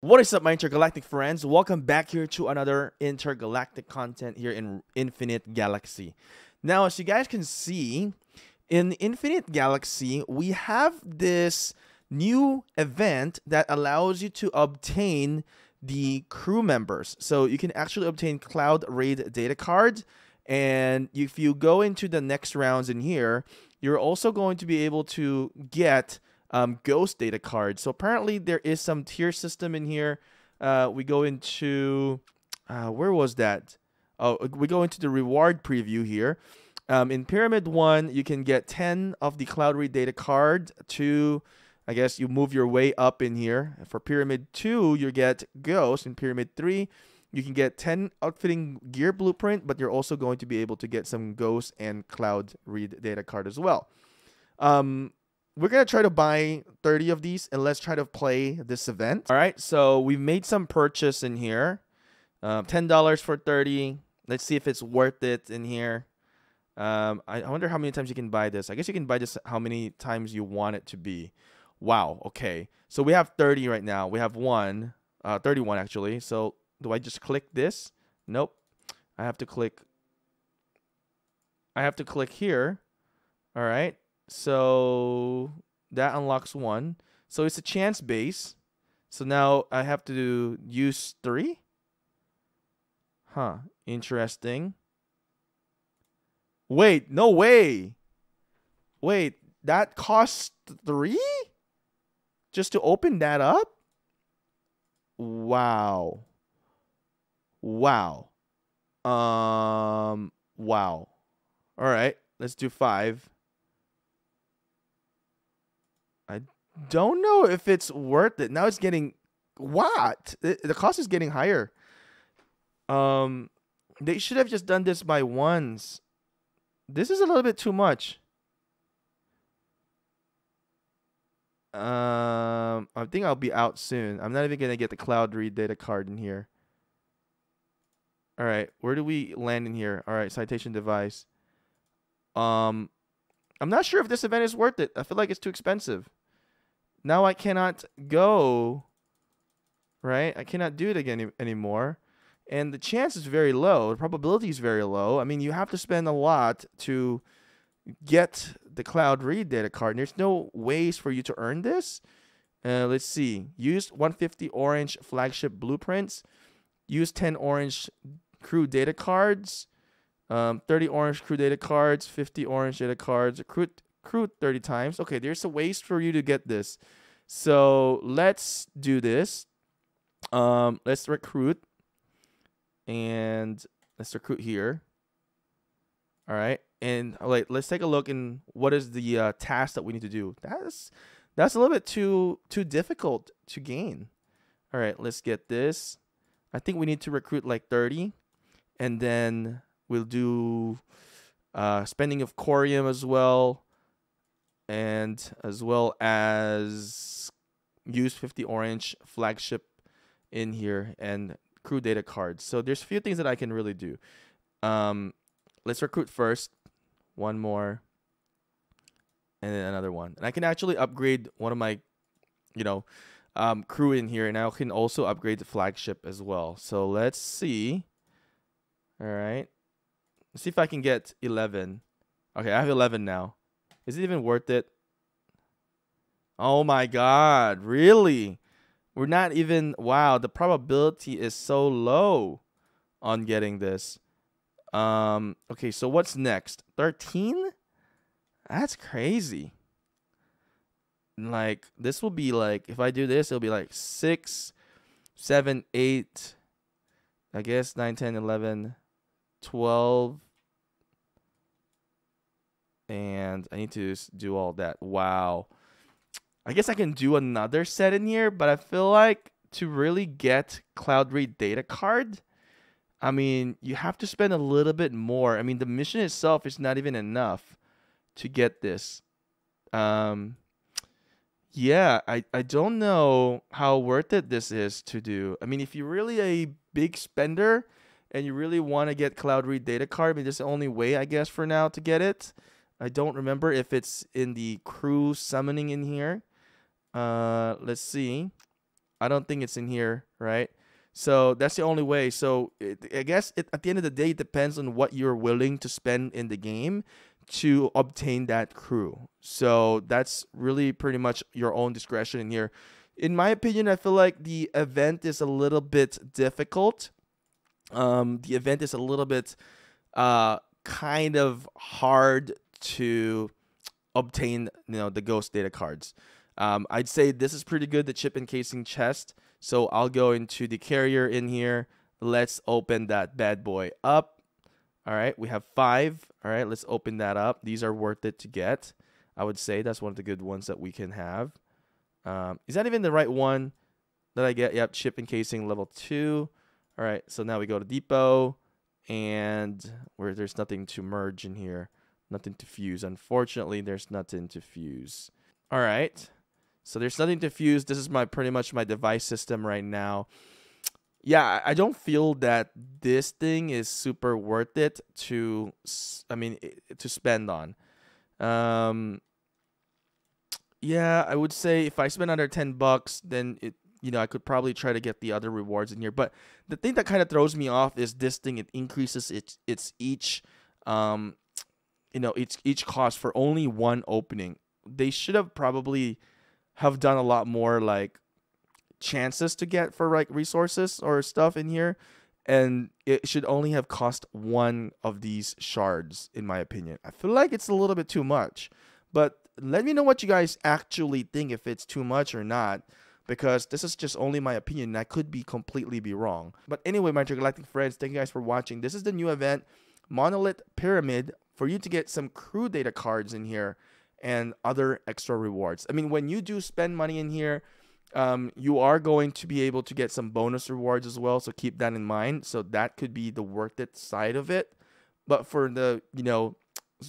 What is up, my intergalactic friends? Welcome back here to another intergalactic content here in Infinite Galaxy. Now, as you guys can see, in Infinite Galaxy, we have this new event that allows you to obtain the crew members. So you can actually obtain Claude Reid data cards. And if you go into the next rounds in here, you're also going to be able to get um, ghost data card. So apparently there is some tier system in here. Uh, we go into uh, where was that? Oh, we go into the reward preview here. Um, in Pyramid One, you can get ten of the Claude Reid data card. Two, I guess you move your way up in here. For Pyramid Two, you get Ghost. In Pyramid Three, you can get 10 outfitting gear blueprint, but you're also going to be able to get some Ghost and Claude Reid data card as well. Um, we're gonna try to buy 30 of these and let's try to play this event. All right so we've made some purchase in here. Um, $10 for 30 let's see if it's worth it in here. Um, I wonder how many times you can buy this. I guess you can buy this how many times you want it to be. Wow okay. So we have 30 right now. We have one uh, 31 actually. So do I just click this? Nope. I have to click I have to click here. All right so that unlocks one. So it's a chance base. So now I have to use three. Huh. Interesting. Wait, no way. Wait, that costs three? Just to open that up? Wow. Wow. Um, wow. All right, let's do five. I don't know if it's worth it. Now it's getting what? the cost is getting higher. Um they should have just done this by ones. This is a little bit too much. Um I think I'll be out soon. I'm not even going to get the Claude Reid data card in here. All right, where do we land in here? All right, citation device. Um I'm not sure if this event is worth it. I feel like it's too expensive. Now I cannot go, right? I cannot do it again anymore. And the chance is very low. The probability is very low. I mean, you have to spend a lot to get the Claude Reid data card. And there's no ways for you to earn this. Uh, let's see. Use 150 orange flagship blueprints. Use 10 orange crew data cards. Um, 30 orange crew data cards. 50 orange data cards. Recruit recruit 30 times. Okay, there's a ways for you to get this. So let's do this. Um, let's recruit. And let's recruit here. All right. And like, let's take a look in what is the uh, task that we need to do. That's that's a little bit too too difficult to gain. All right, let's get this. I think we need to recruit like 30 and then we'll do uh, spending of corium as well and as well as use 50 orange flagship in here and crew data cards. So there's a few things that I can really do. Um, let's recruit first. One more. And then another one. And I can actually upgrade one of my, you know, um, crew in here. And I can also upgrade the flagship as well. So let's see. All right. Let's see if I can get 11. Okay, I have 11 now. Is it even worth it? Oh my god, really? We're not even wow, the probability is so low on getting this. Um okay, so what's next? 13? That's crazy. Like this will be like if I do this, it'll be like 6 7 8 I guess 9 10 11 12 and I need to do all that. Wow. I guess I can do another set in here, but I feel like to really get Claude Reid data card, I mean, you have to spend a little bit more. I mean, the mission itself is not even enough to get this. Um, yeah, I, I don't know how worth it this is to do. I mean, if you're really a big spender and you really want to get Claude Reid data card, I mean, is the only way, I guess, for now to get it. I don't remember if it's in the crew summoning in here. Uh, let's see. I don't think it's in here, right? So that's the only way. So it, I guess it, at the end of the day, it depends on what you're willing to spend in the game to obtain that crew. So that's really pretty much your own discretion in here. In my opinion, I feel like the event is a little bit difficult. Um, the event is a little bit uh, kind of hard to obtain, you know, the ghost data cards. Um, I'd say this is pretty good, the chip encasing chest. So I'll go into the carrier in here. Let's open that bad boy up. All right, we have five. All right, let's open that up. These are worth it to get. I would say that's one of the good ones that we can have. Um, is that even the right one that I get? Yep, chip encasing level two. All right, so now we go to depot and where there's nothing to merge in here, nothing to fuse. Unfortunately, there's nothing to fuse. All right. So there's nothing to fuse. This is my pretty much my device system right now. Yeah, I don't feel that this thing is super worth it to I mean to spend on. Um yeah, I would say if I spend under 10 bucks, then it you know, I could probably try to get the other rewards in here. But the thing that kind of throws me off is this thing it increases its its each um you know, each each cost for only one opening. They should have probably have done a lot more like chances to get for like resources or stuff in here. And it should only have cost one of these shards in my opinion. I feel like it's a little bit too much but let me know what you guys actually think if it's too much or not because this is just only my opinion and i could be completely be wrong. But anyway my galactic friends thank you guys for watching. This is the new event monolith pyramid for you to get some crew data cards in here and other extra rewards. I mean, when you do spend money in here, um, you are going to be able to get some bonus rewards as well. So keep that in mind. So that could be the worth it side of it. But for the, you know,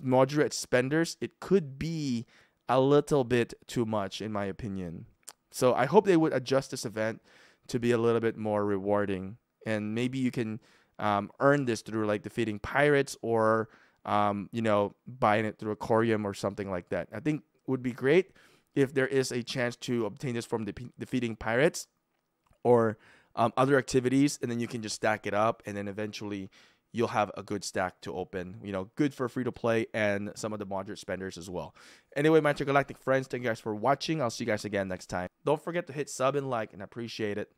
moderate spenders, it could be a little bit too much, in my opinion. So I hope they would adjust this event to be a little bit more rewarding. And maybe you can um, earn this through like defeating pirates or um, you know, buying it through a Corium or something like that. I think would be great if there is a chance to obtain this from de- defeating pirates or um, other activities, and then you can just stack it up, and then eventually you'll have a good stack to open. You know, good for free to play and some of the moderate spenders as well. Anyway, my galactic friends, thank you guys for watching. I'll see you guys again next time. Don't forget to hit sub and like, and I appreciate it.